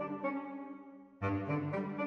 Thank you.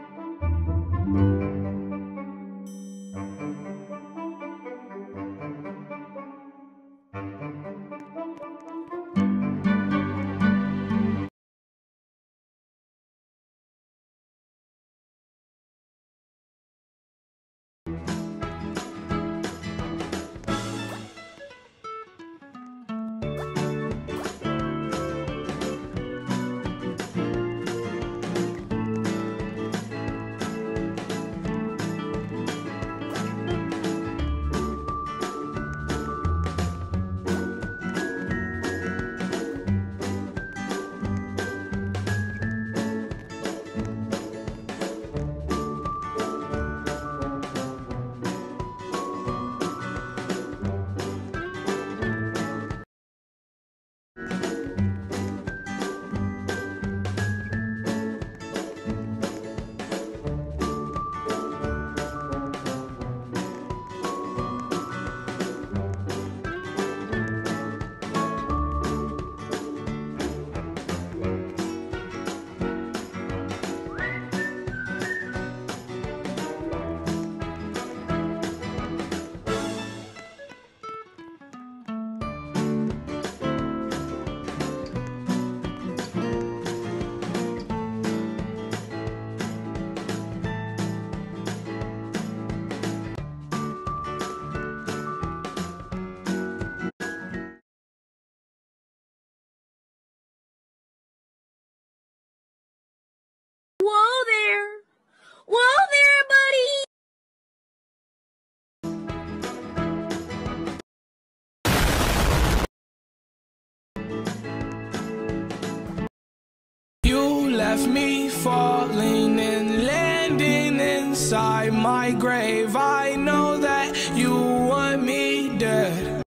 Left me falling and landing inside my grave. I know that you want me dead.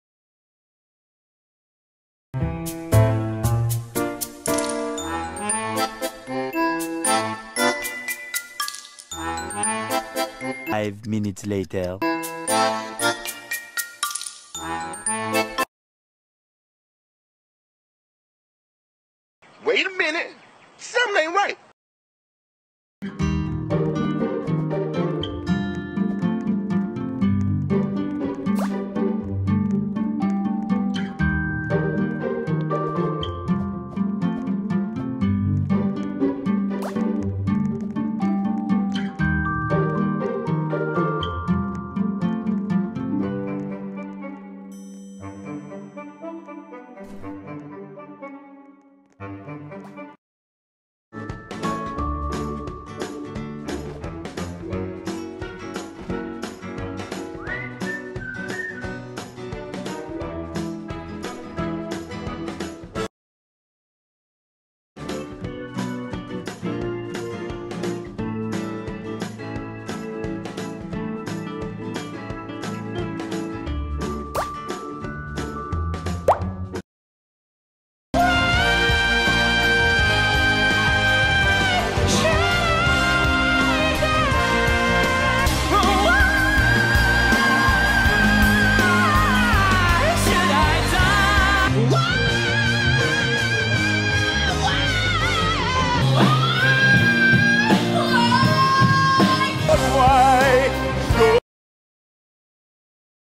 Five minutes later. Wait a minute. Something ain't right.